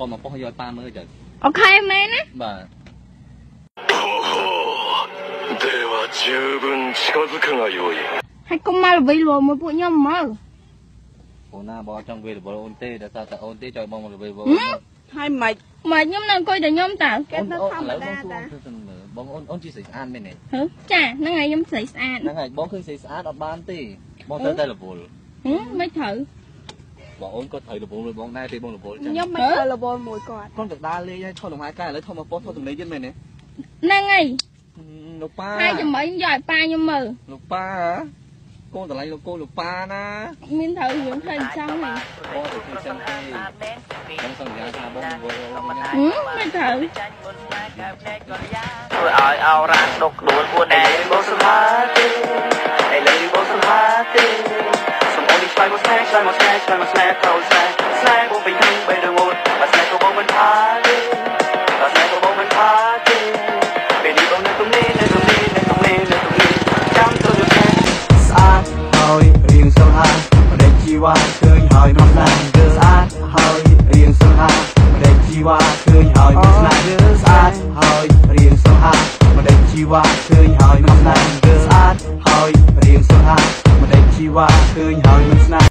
ប៉ុនមកប៉ុសយកឲ្យប៉ាមើលចឹង អូខេមែនណា បាទ では十分近づくがよい ហើយកុំមកល្វីល្វមួយពួកខ្ញុំមើល អូនណាបងចង់វារវល់អូនទេដោយសារតែអូនទេចង់បងមករវល់ ហឹម ហើយមិន មកខ្ញុំនៅអង្គុយតែខ្ញុំតើ គេទៅធម្មតាតា បងអូនអូនជីស្រីស្អាតមែនទេ ហឹមចាហ្នឹងហើយខ្ញុំស្រីស្អាត ហ្នឹងហើយបងឃើញស្រីស្អាតអត់បានទេបងត្រូវតែរវល់ ហឹមមិនត្រូវ បងអូនក៏ត្រូវរវល់មួយបងដែរទេបងរវល់ចឹងខ្ញុំមិនទៅរវល់មួយគាត់គាត់ទៅដើរលេងហើយថតលំហែកាយឥឡូវថតមកប៉ុសថតទំនេរទៀតមែនទេហ្នឹងហើយលោកប៉ាហើយចំណខ្ញុំយកឲ្យប៉ាខ្ញុំមើលលោកប៉ាកូនតម្លៃលោកកូនលោកប៉ាណាមានត្រូវរឿងឃើញចង់ហ្នឹងបងទៅទីចឹងទេបងសន្យាថាបងរវល់អូនណាហឹមមិនត្រូវធ្វើឲ្យអរ៉ាដុកដួលពួកណែបោសុខាទេ ស្នេហ៍ឆ្លើយមកស្នេហ៍ឆ្លើយមកស្នេហ៍ត្រូវស្នេហ៍ស្នេហ៍បងពេញទាំងបីរងូតបើស្នេហ៍ក៏បងមិនថាទេបើស្នេហ៍ក៏បងមិនថាទេពេលនេះបងនៅទំនេរនៅទំនេរនៅទំនេរនៅទំនេរចាំទៅយកស្នេហ៍ស្អាតហើយរៀងសង្ហាម្ដេចជីវ៉ាឃើញហើយមកស្នាស្អាតហើយរៀងសង្ហាម្ដេចជីវ៉ាឃើញហើយមកស្នាស្អាតហើយរៀងសង្ហាម្ដេចជីវ៉ាឃើញហើយមកស្នាស្អាតហើយរៀងសង្ហាម្ដេចជីវ៉ាឃើញហើយមកស្នា